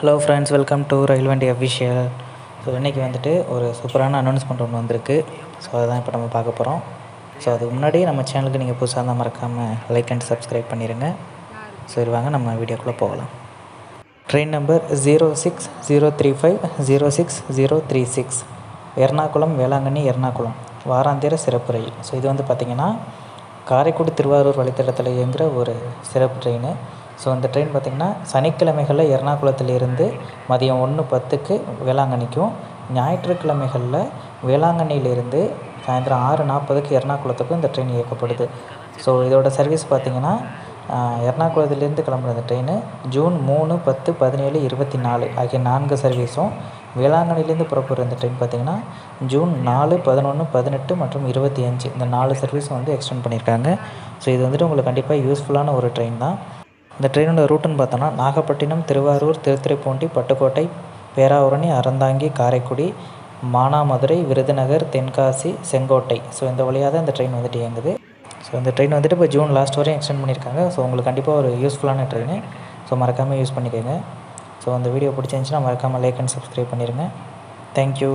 Hello friends welcome to ரயில் வண்டி official so இன்றைக்கி வந்துட்டு ஒரு சூப்பரான அனௌன்ஸ்மெண்ட் ஒன்று வந்திருக்கு. ஸோ அதுதான் இப்போ நம்ம பார்க்க போகிறோம் ஸோ அதுக்கு முன்னாடி நம்ம சேனலுக்கு நீங்கள் புதுசாக இருந்தால் மறக்காமல் லைக் அண்ட் சப்ஸ்கிரைப் பண்ணிடுங்க சரி வாங்க நம்ம வீடியோக்குள்ளே போகலாம். Train number zero six zero three five zero six zero three six Ernakulam Velankanni Ernakulam. வாராந்திர சிறப்பு ரயில். ஸோ இது வந்து பார்த்திங்கன்னா காரைக்குடி திருவாரூர் வழித்தடத்தில் இயங்குகிற ஒரு சிறப்பு ட்ரெயின் ஸோ இந்த ட்ரெயின் பார்த்திங்கன்னா சனிக்கிழமைகளில் எர்ணாகுளத்திலிருந்து மதியம் ஒன்று பத்துக்கு வேளாங்கண்ணிக்கும் ஞாயிற்றுக்கிழமைகளில் வேளாங்கண்ணியிலிருந்து சாயந்தரம் ஆறு நாற்பதுக்கு எர்ணாகுளத்துக்கும் இந்த ட்ரெயின் இயக்கப்படுது. ஸோ இதோட சர்வீஸ் பார்த்திங்கன்னா எர்ணாகுளத்திலேருந்து கிளம்புற இந்த ட்ரெயின் ஜூன் மூணு பத்து பதினேழு இருபத்தி நாலு ஆகிய நான்கு சர்வீஸும் வேளாங்கண்ணிலேருந்து புறப்படுற இந்த ட்ரெயின் பார்த்திங்கன்னா ஜூன் நாலு பதினொன்று பதினெட்டு மற்றும் இருபத்தி அஞ்சு. இந்த நாலு சர்வீஸும் வந்து எக்ஸ்டெண்ட் பண்ணியிருக்காங்க. ஸோ இது வந்துட்டு உங்களுக்கு கண்டிப்பாக யூஸ்ஃபுல்லான ஒரு ட்ரெயின் தான். இந்த ட்ரெயினோட ரூட்டுன்னு பார்த்தோன்னா நாகப்பட்டினம் திருவாரூர் திருத்துறைப்பூண்டி பட்டுக்கோட்டை பேராவூரணி அறந்தாங்கி காரைக்குடி மானாமதுரை விருதுநகர் தென்காசி செங்கோட்டை. ஸோ இந்த வழியாக தான் இந்த ட்ரெயின் வந்துட்டு இயங்குது. ஸோ இந்த ட்ரெயின் வந்துட்டு இப்போ ஜூன் லாஸ்ட் வரையும் எக்ஸ்டெண்ட் பண்ணியிருக்காங்க. ஸோ உங்களுக்கு கண்டிப்பாக ஒரு யூஸ்ஃபுல்லான ட்ரெயின். ஸோ மறக்காமல் யூஸ் பண்ணிக்கோங்க. ஸோ அந்த வீடியோ பிடிச்சிருந்துச்சின்னா மறக்காமல் லைக் அண்ட் சப்ஸ்கிரைப் பண்ணிடுங்க தேங்க்யூ